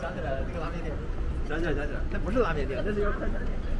想起来了这个拉面店。想起来想起来那不是拉面店那是一个快餐店。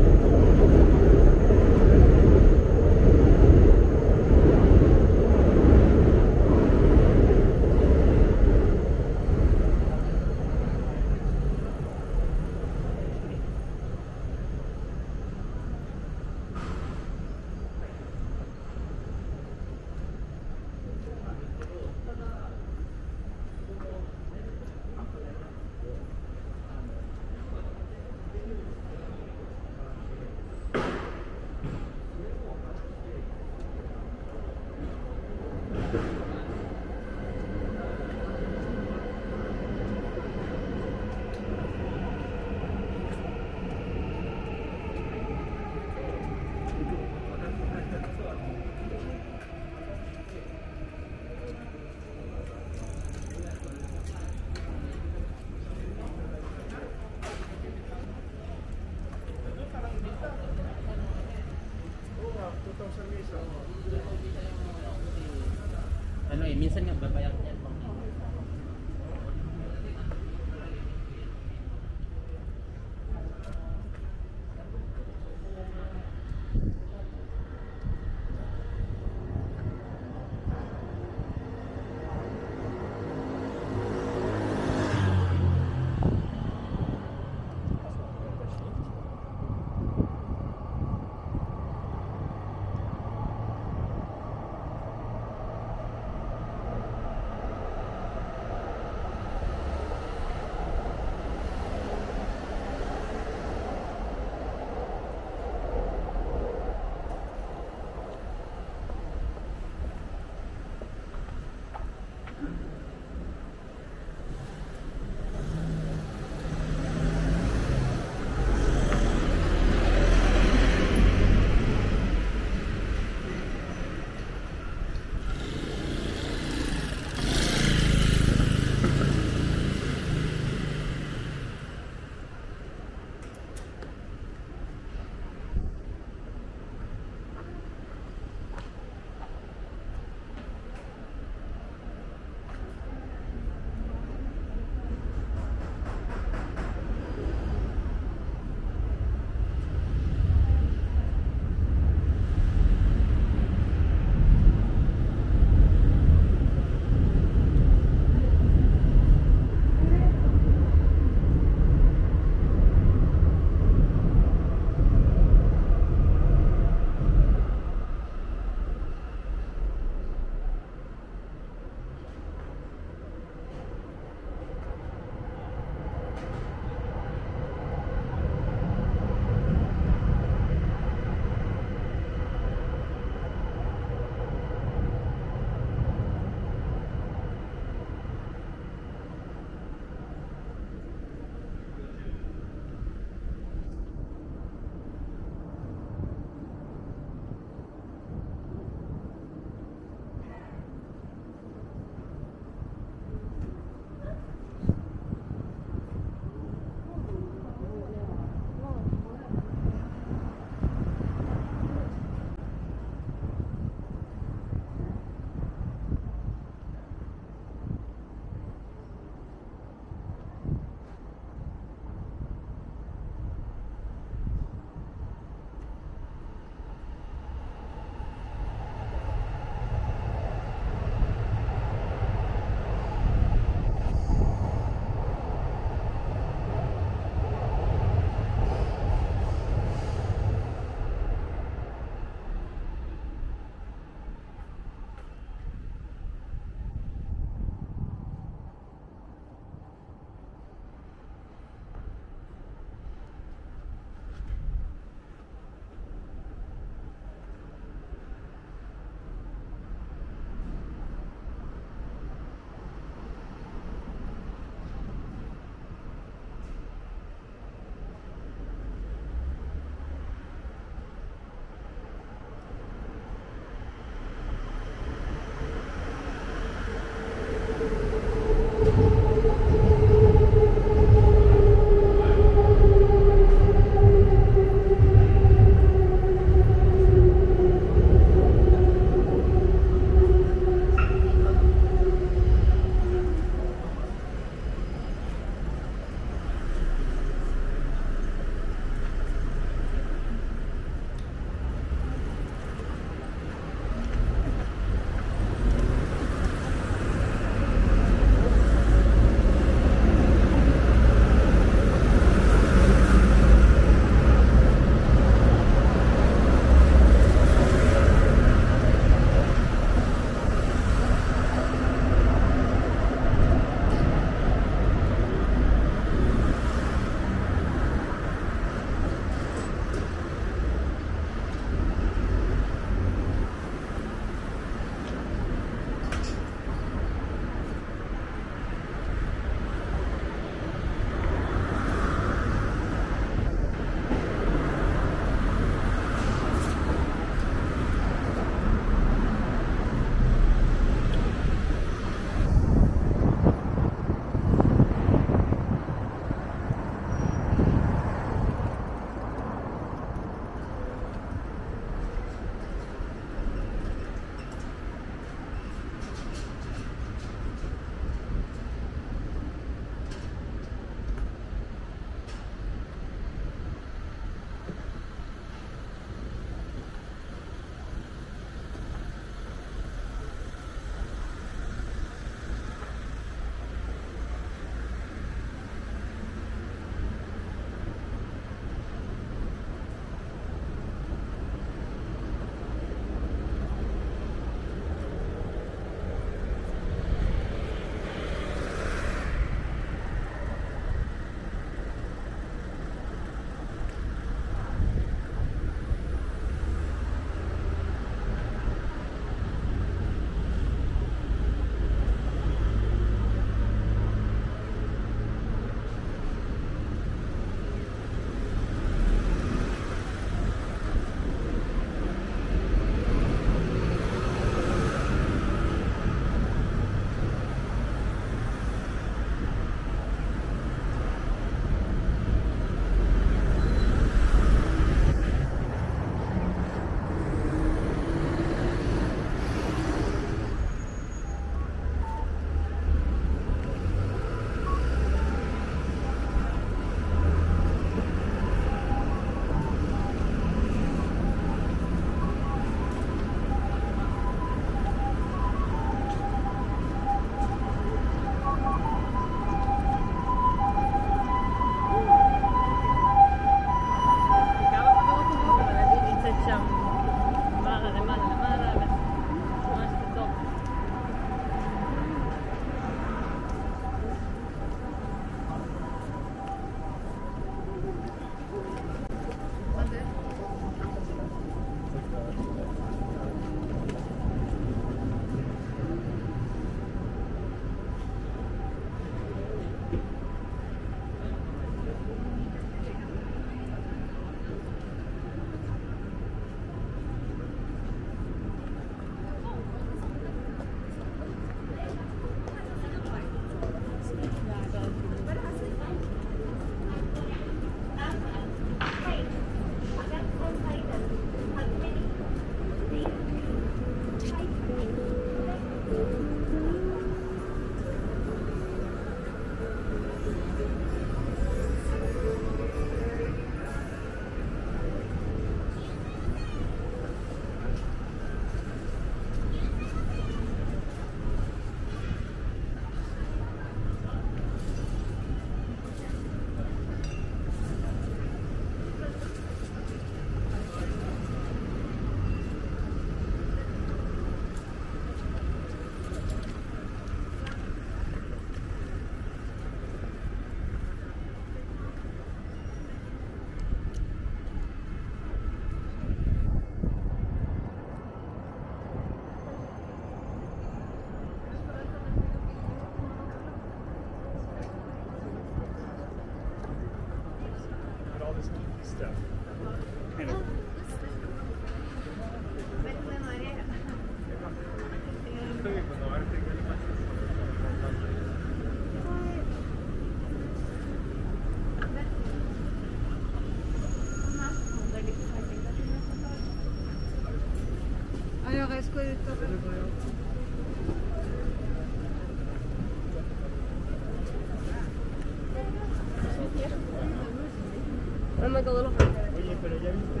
I'm like a little. Oye, pero ya viste.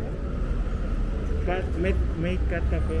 Cat, make, make cat café.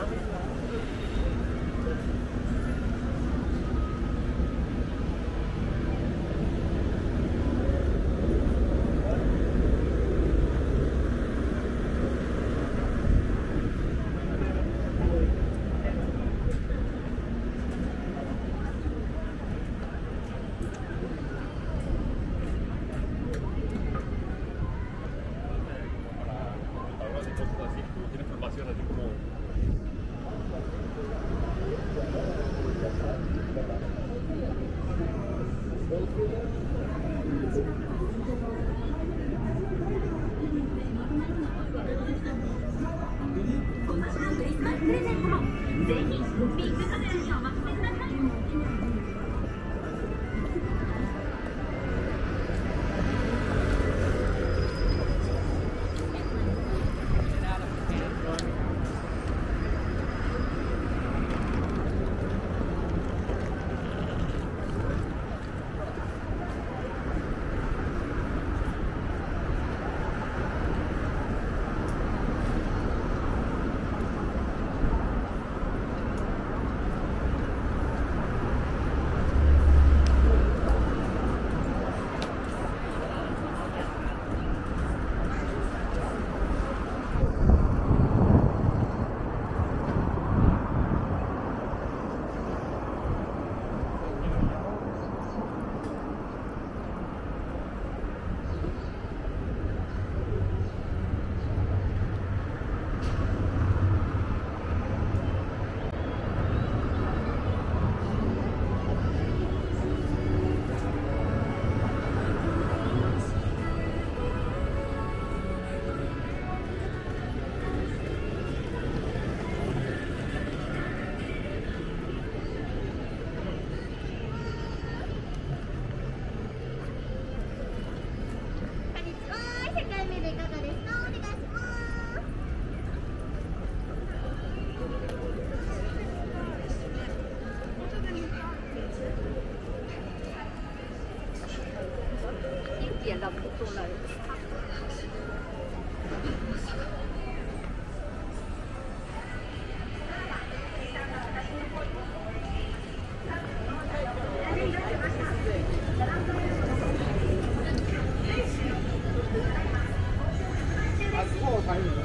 fighting.